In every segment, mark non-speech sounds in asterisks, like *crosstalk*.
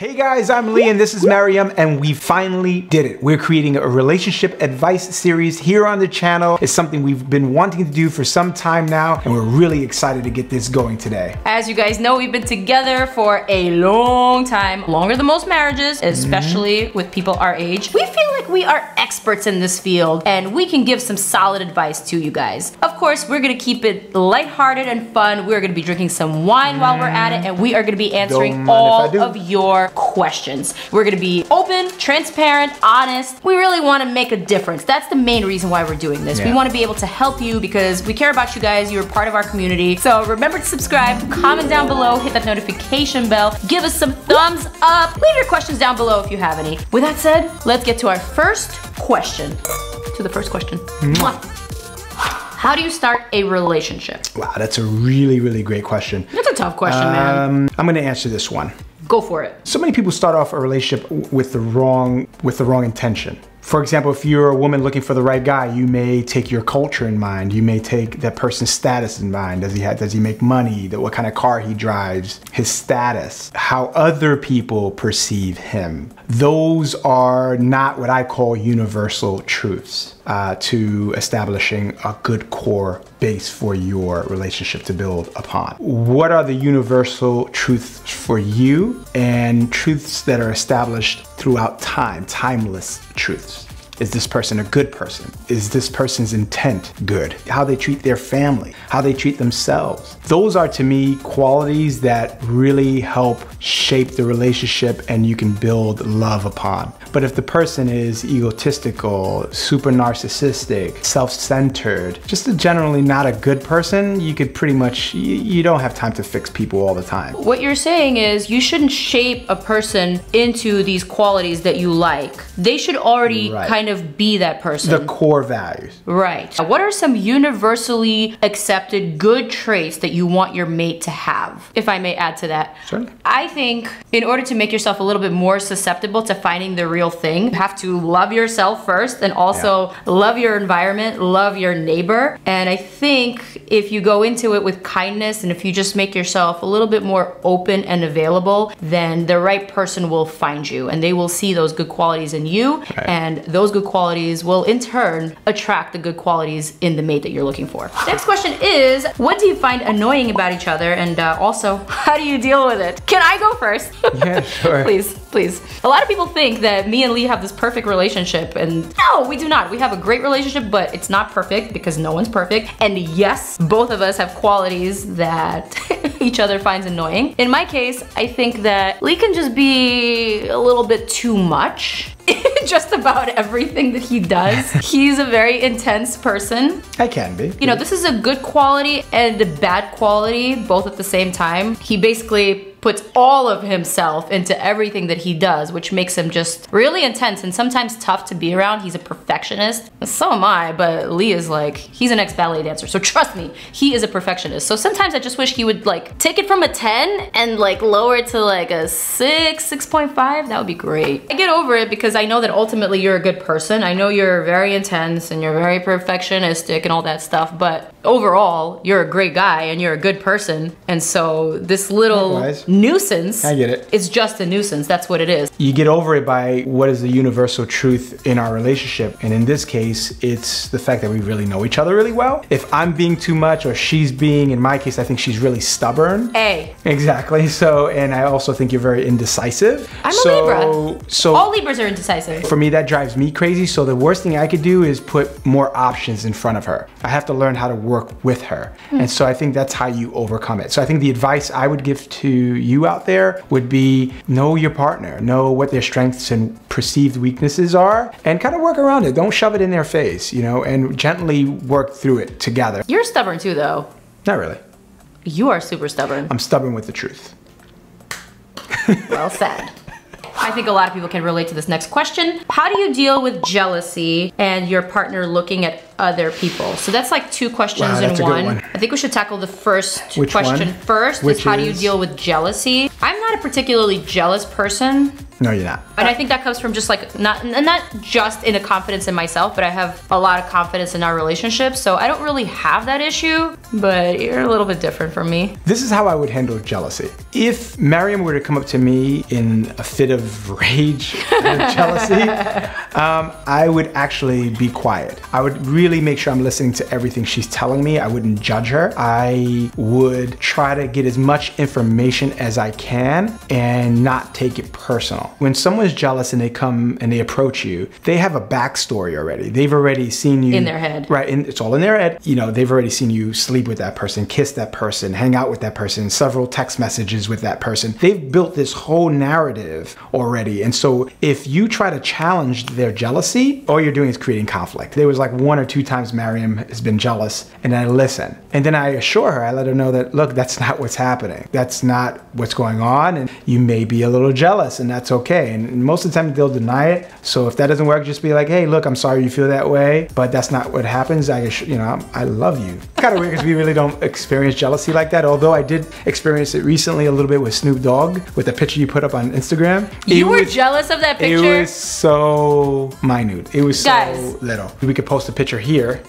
Hey guys, I'm Lee and this is Maryam and we finally did it. We're creating a relationship advice series here on the channel. It's something we've been wanting to do for some time now and we're really excited to get this going today. As you guys know, we've been together for a long time, longer than most marriages, especially mm -hmm. with people our age. We feel like we are experts in this field and we can give some solid advice to you guys. Of course, we're gonna keep it lighthearted and fun. We're gonna be drinking some wine mm. while we're at it and we are gonna be answering all of your questions. We're gonna be open, transparent, honest. We really wanna make a difference. That's the main reason why we're doing this. Yeah. We wanna be able to help you because we care about you guys. You're part of our community. So remember to subscribe, comment down below, hit that notification bell, give us some thumbs up. Leave your questions down below if you have any. With that said, let's get to our first question. To the first question. Mwah. How do you start a relationship? Wow, that's a really, really great question. That's a tough question, um, man. I'm gonna answer this one. Go for it. So many people start off a relationship with the wrong with the wrong intention. For example, if you're a woman looking for the right guy, you may take your culture in mind. You may take that person's status in mind. Does he have, does he make money? What kind of car he drives? His status, how other people perceive him. Those are not what I call universal truths uh, to establishing a good core base for your relationship to build upon. What are the universal truths for you and truths that are established throughout time, timeless truths? Is this person a good person? Is this person's intent good? How they treat their family, how they treat themselves. Those are to me qualities that really help shape the relationship and you can build love upon. But if the person is egotistical, super narcissistic, self-centered, just a generally not a good person, you could pretty much, you, you don't have time to fix people all the time. What you're saying is you shouldn't shape a person into these qualities that you like. They should already right. kind of be that person. The core values. Right. What are some universally accepted good traits that you want your mate to have? If I may add to that. Certainly. I think in order to make yourself a little bit more susceptible to finding the real real thing. You have to love yourself first and also yeah. love your environment, love your neighbor. And I think if you go into it with kindness and if you just make yourself a little bit more open and available, then the right person will find you and they will see those good qualities in you. Right. And those good qualities will in turn attract the good qualities in the mate that you're looking for. Next question is, what do you find annoying about each other? And uh, also, *laughs* how do you deal with it? Can I go first? Yeah, *laughs* sure. Please, please. A lot of people think that me and Lee have this perfect relationship and no, we do not. We have a great relationship, but it's not perfect because no one's perfect. And yes, both of us have qualities that *laughs* each other finds annoying. In my case, I think that Lee can just be a little bit too much *laughs* just about everything that he does. *laughs* He's a very intense person. I can be. You know, this is a good quality and a bad quality both at the same time. He basically puts all of himself into everything that he does, which makes him just really intense and sometimes tough to be around. He's a perfectionist. So am I, but Lee is like, he's an ex-ballet dancer. So trust me, he is a perfectionist. So sometimes I just wish he would like take it from a 10 and like lower it to like a six, 6.5. That would be great. I get over it because I know that ultimately you're a good person. I know you're very intense and you're very perfectionistic and all that stuff, but overall, you're a great guy and you're a good person. And so this little Likewise. nuisance I get it. It's just a nuisance. That's what it is. You get over it by what is the universal truth in our relationship. And in this case, it's the fact that we really know each other really well. If I'm being too much or she's being, in my case, I think she's really stubborn. A. Exactly. *laughs* So, and I also think you're very indecisive. I'm so, a Libra. So all Libras are indecisive. For me, that drives me crazy. So the worst thing I could do is put more options in front of her. I have to learn how to work with her. Mm. And so I think that's how you overcome it. So I think the advice I would give to you out there would be know your partner, know what their strengths and perceived weaknesses are, and kind of work around it. Don't shove it in their face, you know, and gently work through it together. You're stubborn too, though. Not really. You are super stubborn. I'm stubborn with the truth. *laughs* well said. I think a lot of people can relate to this next question. How do you deal with jealousy and your partner looking at other people? So that's like two questions wow, in one. one. I think we should tackle the first Which question one? first. Which is how is? do you deal with jealousy? I'm not a particularly jealous person. No, you're not. And I think that comes from just like, not, and not just in a confidence in myself, but I have a lot of confidence in our relationship. So I don't really have that issue. but you're a little bit different from me. This is how I would handle jealousy. If Maryam were to come up to me in a fit of rage or jealousy, *laughs* um, I would actually be quiet. I would really make sure I'm listening to everything she's telling me. I wouldn't judge her. I would try to get as much information as I can and not take it personal. When someone's jealous and they come and they approach you, they have a backstory already. They've already seen you In their head. Right, and it's all in their head. You know, they've already seen you sleep with that person, kiss that person, hang out with that person, several text messages with that person. They've built this whole narrative already. And so if you try to challenge their jealousy, all you're doing is creating conflict. There was like one or two times Maryam has been jealous, and I listen. And then I assure her, I let her know that, look, that's not what's happening. That's not what's going on. And you may be a little jealous, and that's okay. And most of the time they'll deny it. So if that doesn't work, just be like, hey, look, I'm sorry you feel that way, but that's not what happens. I, you know, I'm, I love you. Kind of weird because we really don't experience jealousy like that. Although I did experience it recently a little bit with Snoop Dogg with the picture you put up on Instagram. You It were was- jealous of that picture? It was so minute. It was so Guys. little. We could post a picture here.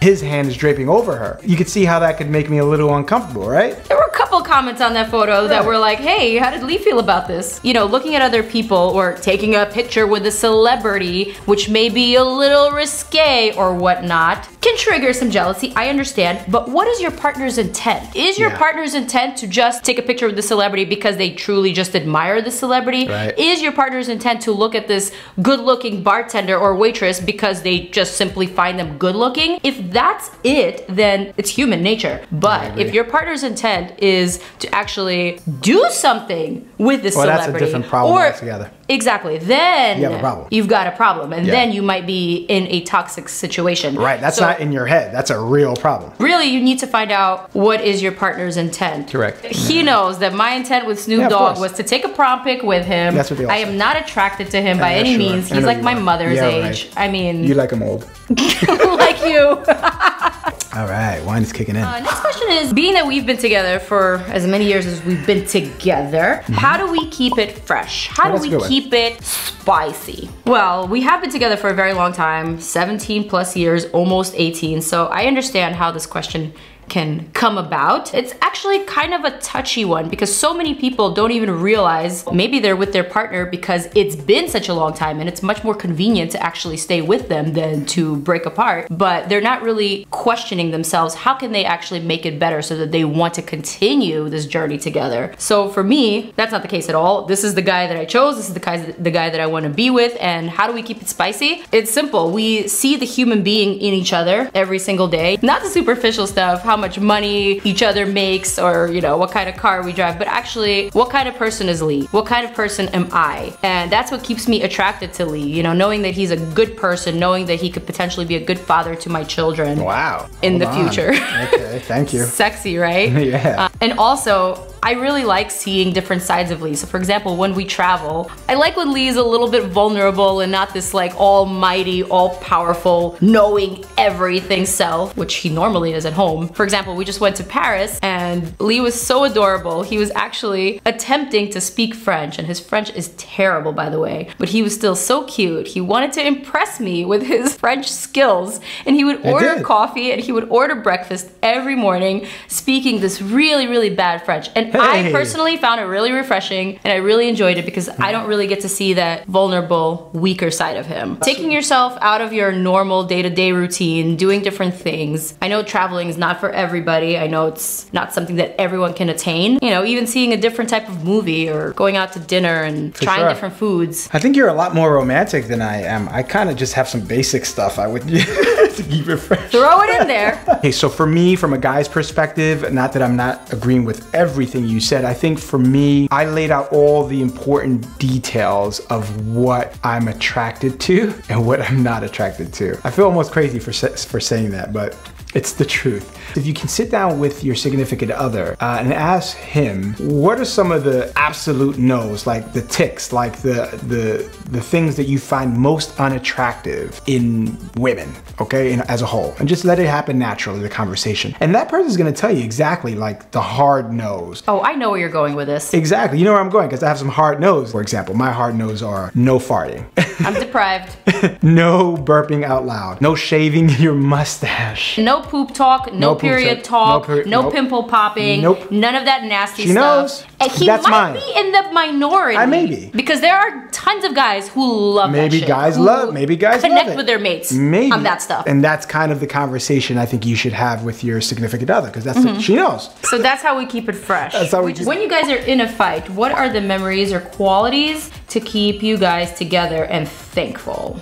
His hand is draping over her. You could see how that could make me a little uncomfortable, right? There were a couple comments on that photo that were like, hey, how did Lee feel about this? You know, looking at other people or taking a picture with a celebrity, which may be a little risque or whatnot, can trigger some jealousy. I understand. But what is your partner's intent? Is your Yeah. partner's intent to just take a picture with the celebrity because they truly just admire the celebrity? Right. Is your partner's intent to look at this good looking bartender or waitress because they just simply find them good looking? If that's it, then it's human nature. But if your partner's intent is to actually do something with this Well, that's a celebrity, different problem or altogether. exactly, then You have a problem. you've got a problem, and Yeah. then you might be in a toxic situation. Right. That's So not in your head. That's a real problem. Really, you need to find out what is your partner's intent. Correct. He mm-hmm. knows that my intent with Snoop Yeah, Dogg course. was to take a prom pic with him. That's what they all I say. am not attracted to him by Yeah, any sure. means. He's like my are. mother's Yeah, age. I mean, You like him old. *laughs* *laughs* like you. *laughs* All right. Wine is kicking in. Uh, next question is being that we've been together for as many years as we've been together, how do we keep it fresh? How do we one. keep it spicy? Well, we have been together for a very long time 17 plus years, almost 18. So I understand how this question can come about. It's actually kind of a touchy one because so many people don't even realize maybe they're with their partner because it's been such a long time and it's much more convenient to actually stay with them than to break apart. But they're not really questioning themselves how can they actually make it better so that they want to continue this journey together. So for me, that's not the case at all. This is the guy that I chose. This is the guy the guy that I want to be with and how do we keep it spicy? It's simple. We see the human being in each other every single day. Not the superficial stuff, how much money each other makes or, you know, what kind of car we drive, but actually what kind of person is Lee? What kind of person am I? And that's what keeps me attracted to Lee, you know, knowing that he's a good person, knowing that he could potentially be a good father to my children. Wow. In the on. future. okay. Thank you. *laughs* Sexy, right? *laughs* Yeah. Uh, and also, I really like seeing different sides of Lee. So, for example, when we travel, I like when Lee is a little bit vulnerable and not this like almighty, all powerful, knowing everything self, which he normally is at home. For example, we just went to Paris and Lee was so adorable. He was actually attempting to speak French, and his French is terrible, by the way, but he was still so cute. He wanted to impress me with his *laughs* French skills, and he would order coffee and he would order breakfast every morning speaking this really, really bad French. And I personally found it really refreshing and I really enjoyed it because I don't really get to see that vulnerable, weaker side of him. Taking yourself out of your normal day to day routine, doing different things. I know traveling is not for everybody. I know it's not something that everyone can attain. You know, even seeing a different type of movie or going out to dinner and trying sure. different foods. I think you're a lot more romantic than I am. I kind of just have some basic stuff I would *laughs* to keep it fresh. Throw it in there. *laughs* Okay, so for me, from a guy's perspective, not that I'm not agreeing with everything you said, I think for me, I laid out all the important details of what I'm attracted to *laughs* and what I'm not attracted to. I feel almost crazy for for saying that, but it's the truth. If you can sit down with your significant other uh, and ask him, what are some of the absolute no's, like the ticks, like the the the things that you find most unattractive in women, okay, in, as a whole, and just let it happen naturally, the conversation. And that person is gonna tell you exactly like the hard no's. Oh, I know where you're going with this. Exactly. You know where I'm going because I have some hard no's. For example, my hard no's are no farting. *laughs* I'm deprived. *laughs* no burping out loud. No shaving *laughs* your mustache. No poop talk, no, No period talk, no peri- no nope. pimple popping, Nope. none of that nasty She stuff. knows. And he That's might mine. be in the minority. I may be. Because there are tons of guys who love Maybe shit, guys love- maybe guys love connect it. with their mates Maybe. on that stuff. And that's kind of the conversation I think you should have with your significant other because that's Mm-hmm. she knows. So that's how we keep it fresh. That's how we keep- when you guys are in a fight, what are the memories or qualities to keep you guys together and thankful?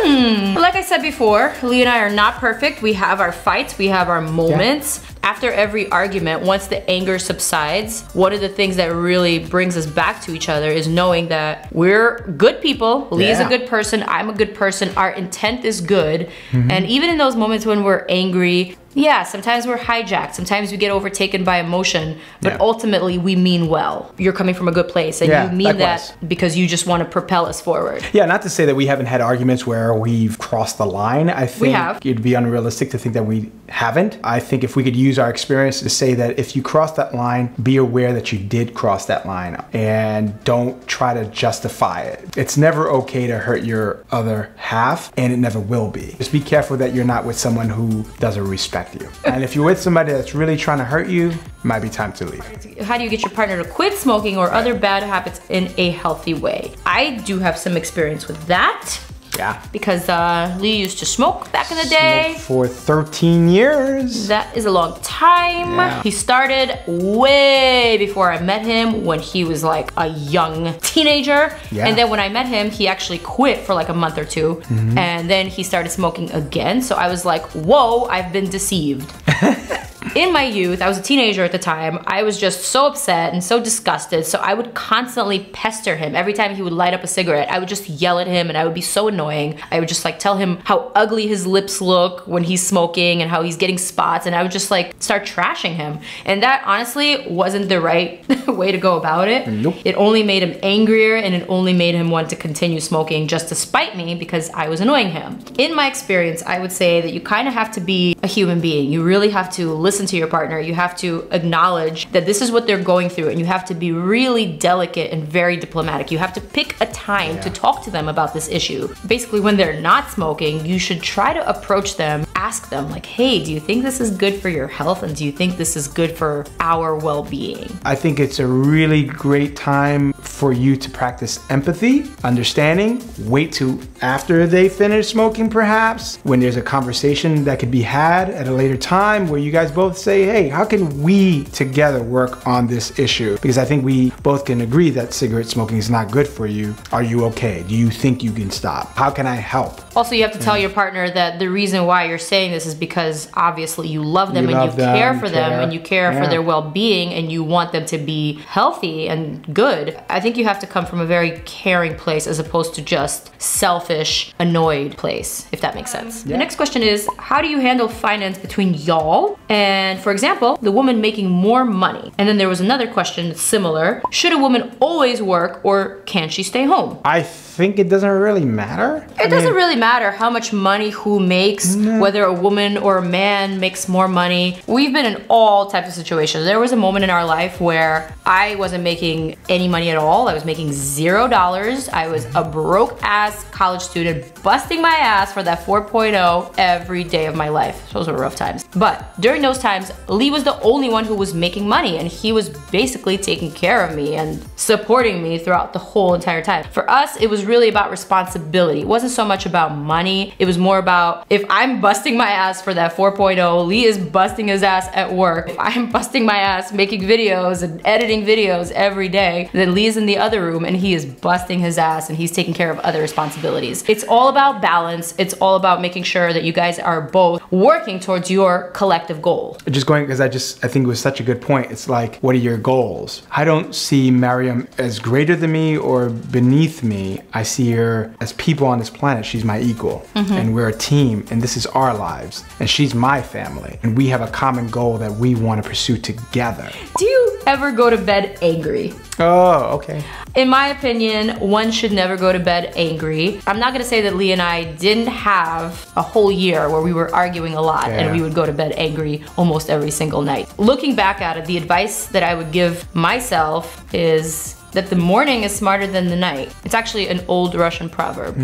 Hmm. Like I said before, Lee and I are not perfect. We have our fights, we have our moments. After every argument, once the anger subsides, one of the things that really brings us back to each other is knowing that we're good people. Lee is a good person, I'm a good person, our intent is good. Mm-hmm. And even in those moments when we're angry, yeah, sometimes we're hijacked, sometimes we get overtaken by emotion, but Yeah. ultimately we mean well. You're coming from a good place and Yeah, you mean likewise. that because you just want to propel us forward. Yeah, not to say that we haven't had arguments where we've crossed the line. I think have. it'd be unrealistic to think that we haven't. I think if we could use our experience to say that if you cross that line, be aware that you did cross that line and don't try to justify it. It's never okay to hurt your other half, and it never will be. Just be careful that you're not with someone who doesn't respect you. And if you're with somebody that's really trying to hurt you, might be time to leave. How do you get your partner to quit smoking or other bad habits in a healthy way? I do have some experience with that Yeah. because uh, Lee used to smoke back in the day. For 13 years. That is a long time. Yeah. He started way before I met him when he was like a young teenager. Yeah. And then when I met him, he actually quit for like a month or 2 Mm-hmm. And then he started smoking again. So I was like, whoa, I've been deceived. *laughs* In my youth, I was a teenager at the time. I was just so upset and so disgusted. So I would constantly pester him. Every time he would light up a cigarette, I would just yell at him and I would be so annoying. I would just like tell him how ugly his lips look when he's smoking and how he's getting spots. And I would just like start trashing him. And that honestly wasn't the right *laughs* way to go about it. Nope. It only made him angrier and it only made him want to continue smoking just to spite me because I was annoying him. In my experience, I would say that you kind of have to be a human being. You really have to listen to your partner. You have to acknowledge that this is what they're going through and you have to be really delicate and very diplomatic. You have to pick a time to talk to them about this issue. Basically, when they're not smoking, you should try to approach them, ask them like, "Hey, do you think this is good for your health and do you think this is good for our well-being?" I think it's a really great time for you to practice empathy, understanding. Wait to after they finish smoking, perhaps, when there's a conversation that could be had at a later time where you guys both say, hey, how can we together work on this issue? Because I think we both can agree that cigarette smoking is not good for you. Are you okay? Do you think you can stop? How can I help? Also, you have to tell your partner that the reason why you're saying this is because obviously you love them You and love you care them, for them care. and you care for their well being and you want them to be healthy and good. I think you have to come from a very caring place as opposed to just selfish, annoyed place, if that makes sense. The next question is How do you handle finance between y'all? And for example, the woman making more money. And then there was another question similar Should a woman always work or can she stay home? I think it doesn't really matter. It doesn't really matter how much money who makes, whether a woman or a man makes more money. We've been in all types of situations. There was a moment in our life where I wasn't making any money at all. I was making zero dollars. I was a broke ass college student busting my ass for that 4.0 every day of my life. Those were rough times. But during those times, Lee was the only one who was making money and he was basically taking care of me and supporting me throughout the whole entire time. For us, it was really about responsibility. It wasn't so much about money. It was more about if I'm busting my ass for that 4.0, Lee is busting his ass at work. If I'm *laughs* busting my ass making videos and editing videos every day, then Lee is in the other room and he is busting his ass and he's taking care of other responsibilities. It's all about balance. It's all about making sure that you guys are both working towards your collective goal. just going because I just I think it was such a good point. It's like, what are your goals? I don't see Maryam as greater than me or beneath me. I see her as people on this planet. She's my equal, mm-hmm. and we're a team, and this is our lives, and she's my family, and we have a common goal that we want to pursue together. Do you ever go to bed angry? Oh, okay. In my opinion, one should never go to bed angry. I'm not gonna say that Lee and I didn't have a whole year where we were arguing a lot and we would go to bed angry almost every single night. Looking back at it, the advice that I would give myself is that the morning is smarter than the night. It's actually an old Russian proverb.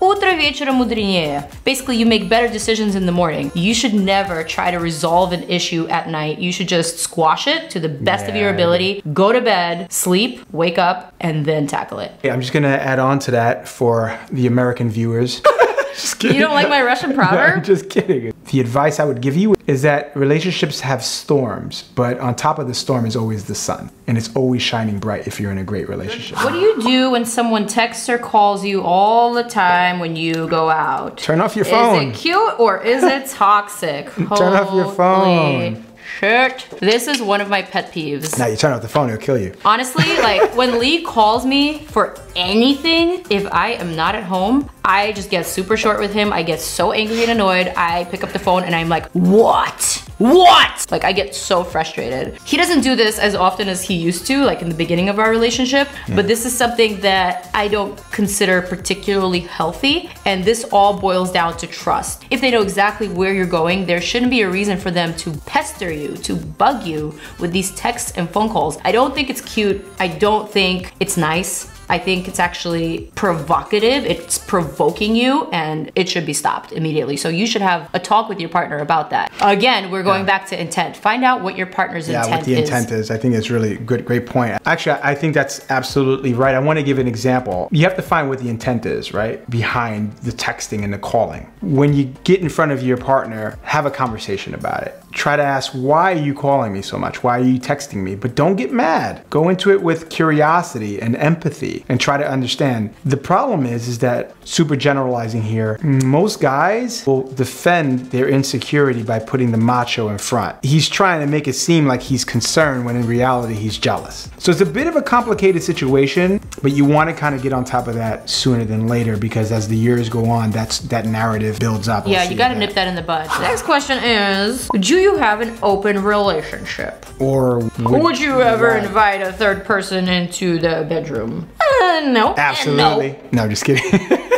Утро вечера мудренее. Basically, you make better decisions in the morning. You should never try to resolve an issue at night. You should just squash it to the best of your Yeah. ability, go to bed, sleep, wake up, and then tackle it. Yeah, I'm just gonna add on to that for the American viewers. *laughs* just kidding. You don't like my Russian *laughs* No, I'm proverb? just kidding. The advice I would give you is that relationships have storms, but on top of the storm is always the sun. And it's always shining bright if you're in a great relationship. What do you do when someone texts or calls you all the time when you go out? Turn off your phone. Is it cute or is it toxic? *laughs* Turn off your phone. Shit. This is one of my pet peeves. Now you turn off the phone, it'll kill you. Honestly, *laughs* like when Lee calls me for anything, if I am not at home, I just get super short with him. I get so angry and annoyed. I pick up the phone and I'm like, what? What? Like I get so frustrated. He doesn't do this as often as he used to, like in the beginning of our relationship, but hmm. this is something that I don't consider particularly healthy. And this all boils down to trust. If they know exactly where you're going, there shouldn't be a reason for them to pester you, to bug you with these texts and phone calls. I don't think it's cute. I don't think it's nice. I think it's actually provocative. It's provoking you and it should be stopped immediately. So you should have a talk with your partner about that. Again, we're going back to intent. Find out what your partner's Yeah, intent is. Yeah, what the is. intent is. I think it's really good, great point. Actually, I think that's absolutely right. I want to give an example. You have to find what the intent is, right? Behind the texting and the calling. When you get in front of your partner, have a conversation about it. Try to ask, why are you calling me so much? Why are you texting me? But don't get mad. Go into it with curiosity and empathy and try to understand. The problem is, is that super generalizing here, most guys will defend their insecurity by putting the macho in front. He's trying to make it seem like he's concerned when in reality he's jealous. So it's a bit of a complicated situation, but you want to kind of get on top of that sooner than later because as the years go on, that's that narrative builds up. Yeah, you gotta nip that in the bud. The next question is would you have an open relationship? Or would, Would you ever Right. invite a third person into the bedroom? Uh, no. Absolutely. No. just kidding. *laughs*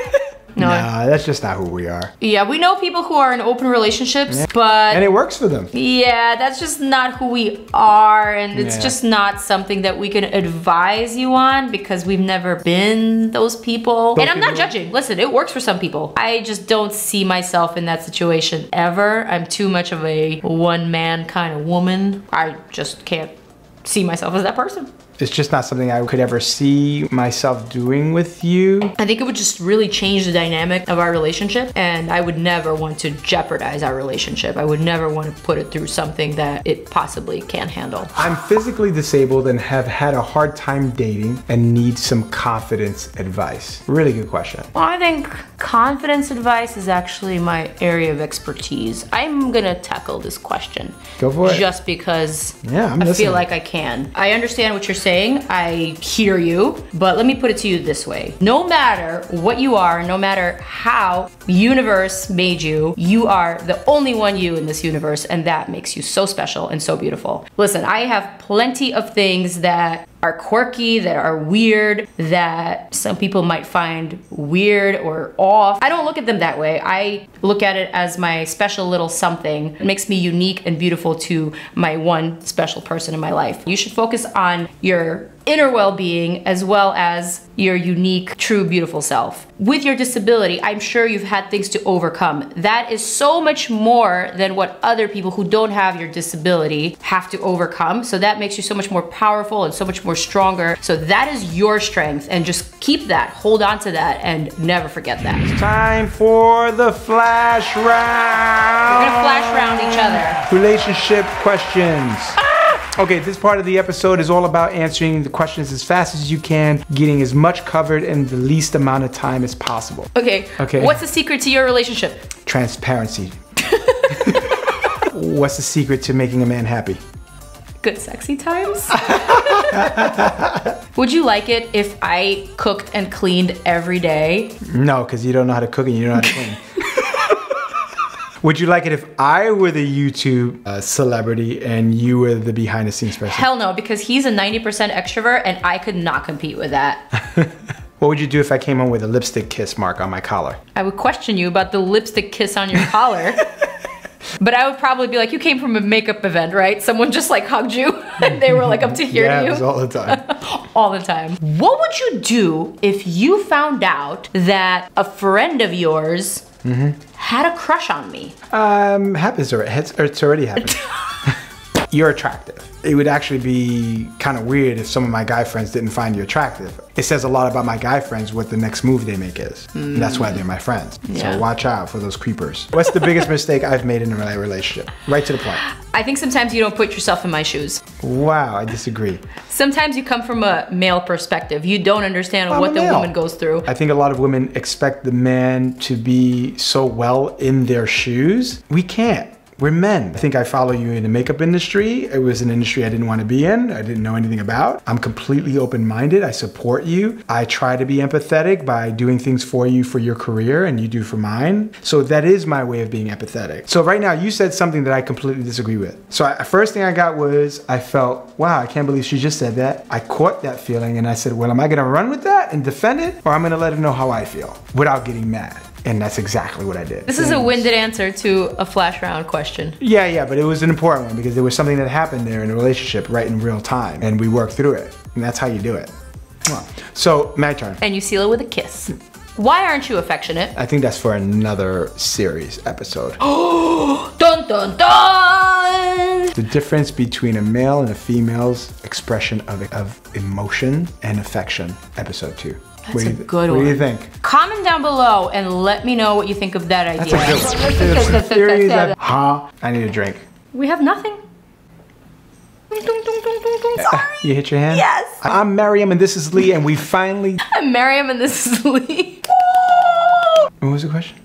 No. Nah, that's just not who we are. Yeah, we know people who are in open relationships, but And it works for them. Yeah, that's just not who we are, and it's Yeah. just not something that we can advise you on because we've never been those people. and I'm not judging. Listen, it works for some people. I just don't see myself in that situation ever. I'm too much of a one man kind of woman. I just can't see myself as that person. It's just not something I could ever see myself doing with you. I think it would just really change the dynamic of our relationship, and I would never want to jeopardize our relationship. I would never want to put it through something that it possibly can't handle. I'm physically disabled and have had a hard time dating and need some confidence advice. Really good question. Well, I think confidence advice is actually my area of expertise. I'm gonna tackle this question. Go for it. Just because Yeah, I'm I feel like I can. I understand what you're saying. I hear you, but let me put it to you this way. No matter what you are, no matter how universe made you, you are the only one you in this universe, and that makes you so special and so beautiful. Listen, I have plenty of things that are quirky, that are weird, that some people might find weird or off. I don't look at them that way. I look at it as my special little something. It makes me unique and beautiful to my one special person in my life. You should focus on your inner well being as well as your unique, true, beautiful self. With your disability, I'm sure you've had things to overcome. That is so much more than what other people who don't have your disability have to overcome. So that makes you so much more powerful and so much more stronger. So that is your strength, and just keep that, hold on to that, and never forget that. We're Time for the flash round. We're gonna flash round each other. Relationship questions. Okay, this part of the episode is all about answering the questions as fast as you can, getting as much covered in the least amount of time as possible. Okay. Okay. What's the secret to your relationship? Transparency. *laughs* What's the secret to making a man happy? Good sexy times? *laughs* Would you like it if I cooked and cleaned every day? No, because you don't know how to cook and you don't know how to clean. *laughs* Would you like it if I were the YouTube uh, celebrity and you were the behind the scenes person? Hell no, because he's a 90% extrovert and I could not compete with that. *laughs* What would you do if I came home with a lipstick kiss mark on my collar? I would question you about the lipstick kiss on your collar. *laughs* But I would probably be like, you came from a makeup event, right? Someone just like hugged you *laughs* and they were like up to here yeah, to you all the time. *laughs* all the time. What would you do if you found out that a friend of yours had a crush on me? um, happens already. It's already happened. *laughs* You're attractive. It would actually be kind of weird if some of my guy friends didn't find you attractive. It says a lot about my guy friends what the next move they make is. And that's why they're my friends. Yeah. So watch out for those creepers. What's the biggest mistake I've made in a relationship? Right to the point. I think sometimes you don't put yourself in my shoes. Wow, I disagree. Sometimes you come from a male perspective. You don't understand I'm what the male. woman goes through. I think a lot of women expect the man to be so well in their shoes. We can't. We're men. I think I follow you in the makeup industry. It was an industry I didn't want to be in. I didn't know anything about. I'm completely open-minded. I support you. I try to be empathetic by doing things for you for your career and you do for mine. So that is my way of being empathetic. So right now you said something that I completely disagree with. So I, first thing I got was I felt, wow, I can't believe she just said that. I caught that feeling and I said, well, am I going to run with that and defend it or I'm going to let her know how I feel without getting mad? And that's exactly what I did. This is a winded answer to a flash round question. Yeah, yeah, but it was an important one because there was something that happened there in a relationship right in real time, and we worked through it, and that's how you do it. So, my turn. And you seal it with a kiss. Why aren't you affectionate? I think that's for another series episode. *gasps* Dun dun dun! the difference between a male and a female's expression of, of emotion and affection, episode two. That's do a you, good What do you think? Comment down below and let me know what you think of that idea. That's a good one. There's *laughs* a series of- *laughs* huh? I need a drink. We have nothing. Uh, Sorry. You hit your hand? Yes. I'm Maryam and this is Lee, and we finally. *laughs* I'm Maryam and this is Lee. What was the question?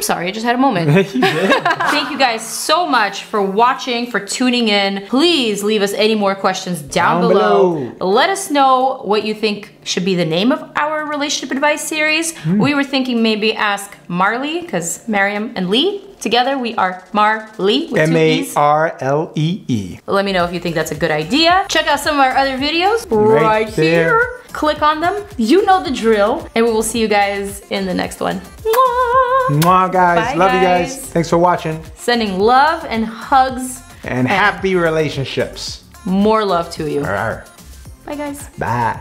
I'm sorry, I just had a moment. *laughs* Thank you guys so much for watching, for tuning in. Please leave us any more questions down, Down below. below. Let us know what you think should be the name of our relationship advice series. Hmm. We were thinking maybe ask Marlee, because Maryam and Lee together we are Marlee M A. R L E E. Let me know if you think that's a good idea. Check out some of our other videos Right right, here. Click on them. You know the drill. And we will see you guys in the next one. Mwah! Mwah, guys. Bye, Love you guys. guys. Thanks for watching. Sending love and hugs. And happy relationships. More love to you. Bye, guys. Bye.